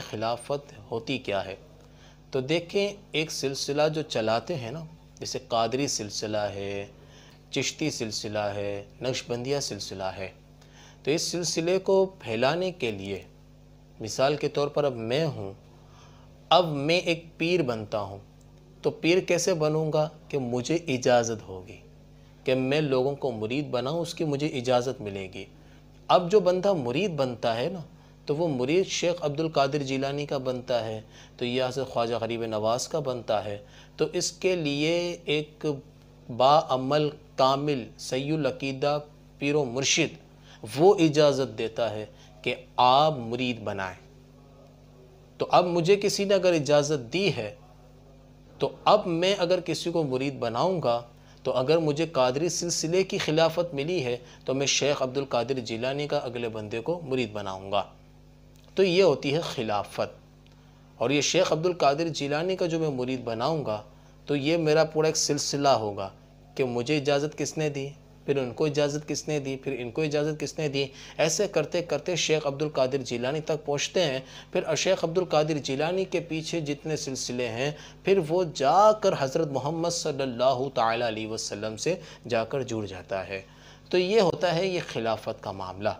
खिलाफत होती क्या है? तो देखें, एक सिलसिला जो चलाते हैं ना, जैसे कादरी सिलसिला है, चिश्ती सिलसिला है, नक्शबंदिया सिलसिला है तो इस सिलसिले को फैलाने के लिए, मिसाल के तौर पर अब मैं हूँ, अब मैं एक पीर बनता हूँ तो पीर कैसे बनूँगा कि मुझे इजाज़त होगी? कि मैं लोगों को मुरीद बनाऊँ, उसकी मुझे इजाज़त मिलेगी। अब जो बंदा मुरीद बनता है ना तो वो मुरीद शेख अब्दुल कादिर जिलानी का बनता है तो यह से ख्वाजा गरीब नवाज़ का बनता है। तो इसके लिए एक बामल कामिल सैदीदा पीर मुर्शिद वो इजाज़त देता है कि आप मुरीद बनाएँ। तो अब मुझे किसी ने अगर इजाज़त दी है तो अब मैं अगर किसी को मुरीद बनाऊँगा तो अगर मुझे कादरी सिलसिले की खिलाफत मिली है तो मैं शेख अब्दुल कादिर जिलानी का अगले बंदे को मुरीद बनाऊँगा। तो ये होती है खिलाफत। और ये शेख अब्दुल कादिर जिलानी का जो मैं मुरीद बनाऊँगा तो ये मेरा पूरा एक सिलसिला होगा कि मुझे इजाज़त किसने दी, फिर उनको इजाज़त किसने दी, फिर इनको इजाज़त किसने दी। ऐसे करते करते शेख अब्दुल कादिर जिलानी तक पहुँचते हैं, फिर शेख अब्दुल कादिर जिलानी के पीछे जितने सिलसिले हैं, फिर वो जाकर हज़रत मोहम्मद सल्लल्लाहु अलैहि वसल्लम से जाकर जुड़ जाता है। तो ये होता है ये खिलाफत का मामला।